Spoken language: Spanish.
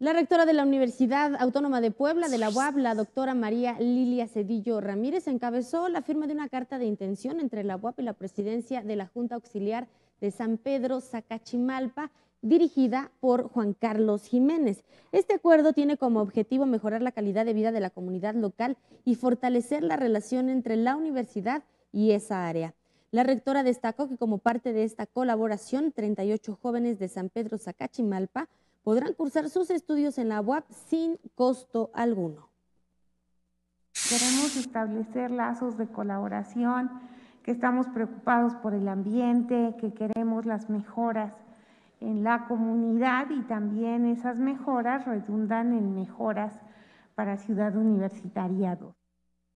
La rectora de la Universidad Autónoma de Puebla, de la UAP, la doctora María Lilia Cedillo Ramírez, encabezó la firma de una carta de intención entre la UAP y la presidencia de la Junta Auxiliar de San Pedro Zacachimalpa, dirigida por Juan Carlos Jiménez. Este acuerdo tiene como objetivo mejorar la calidad de vida de la comunidad local y fortalecer la relación entre la universidad y esa área. La rectora destacó que como parte de esta colaboración, 38 jóvenes de San Pedro Zacachimalpa podrán cursar sus estudios en la UAP sin costo alguno. Queremos establecer lazos de colaboración, que estamos preocupados por el ambiente, que queremos las mejoras en la comunidad y también esas mejoras redundan en mejoras para Ciudad Universitaria 2.